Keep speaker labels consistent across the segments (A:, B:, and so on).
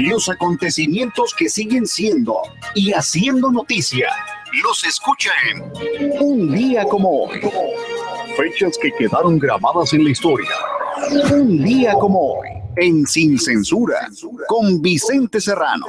A: Los acontecimientos que siguen siendo y haciendo noticia. Los escucha en Un día como hoy. Fechas que quedaron grabadas en la historia. Un día como hoy en Sin Censura con Vicente Serrano.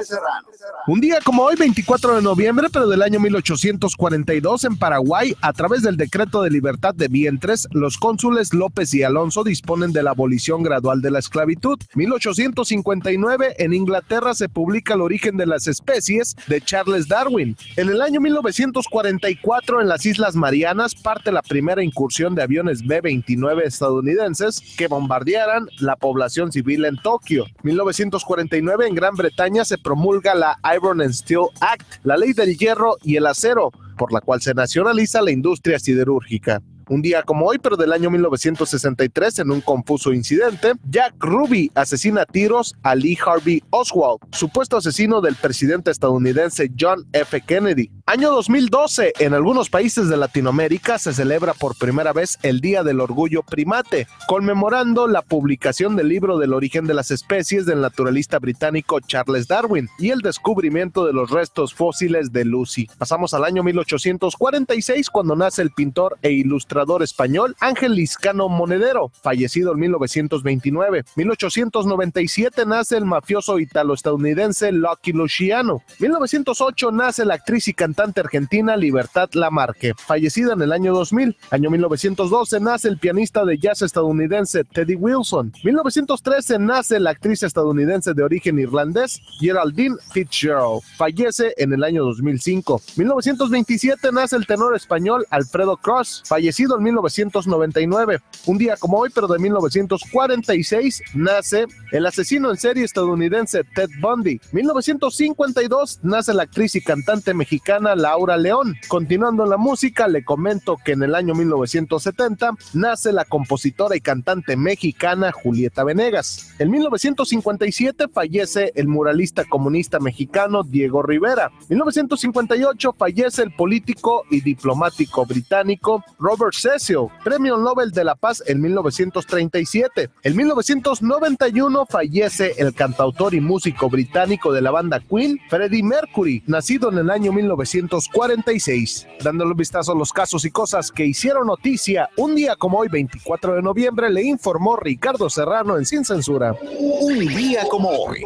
B: Un día como hoy, 24 de noviembre, pero del año 1842, en Paraguay, a través del decreto de libertad de vientres, los cónsules López y Alonso disponen de la abolición gradual de la esclavitud. 1859, en Inglaterra se publica El origen de las especies de Charles Darwin. En el año 1944, en las Islas Marianas, parte la primera incursión de aviones B-29 estadounidenses que bombardearan la población civil en Tokio. 1949, en Gran Bretaña, se promulga la Iron and Steel Act, la ley del hierro y el acero, por la cual se nacionaliza la industria siderúrgica. Un día como hoy, pero del año 1963, en un confuso incidente, Jack Ruby asesina a tiros a Lee Harvey Oswald, supuesto asesino del presidente estadounidense John F. Kennedy. Año 2012, en algunos países de Latinoamérica se celebra por primera vez el Día del Orgullo Primate, conmemorando la publicación del libro del origen de las especies del naturalista británico Charles Darwin y el descubrimiento de los restos fósiles de Lucy. Pasamos al año 1846 cuando nace el pintor e ilustrador español Ángel Liscano Monedero, fallecido en 1929. 1897 nace el mafioso italo-estadounidense Lucky Luciano. 1908 nace la actriz y cantante argentina Libertad Lamarque, fallecida en el año 2000. Año 1912 nace el pianista de jazz estadounidense Teddy Wilson. 1913 nace la actriz estadounidense de origen irlandés Geraldine Fitzgerald. Fallece en el año 2005. 1927 nace el tenor español Alfredo Cross, fallecido en 1999. Un día como hoy, pero de 1946, nace el asesino en serie estadounidense Ted Bundy. 1952 nace la actriz y cantante mexicana Laura León. Continuando en la música, le comento que en el año 1970 nace la compositora y cantante mexicana Julieta Venegas. En 1957 fallece el muralista comunista mexicano Diego Rivera. 1958 fallece el político y diplomático británico Robert Cecil, Premio Nobel de la Paz en 1937. En 1991 fallece el cantautor y músico británico de la banda Queen, Freddie Mercury, nacido en el año 1946. Dándole un vistazo a los casos y cosas que hicieron noticia, un día como hoy, 24 de noviembre, le informó Ricardo Serrano en Sin Censura.
A: Un día como hoy.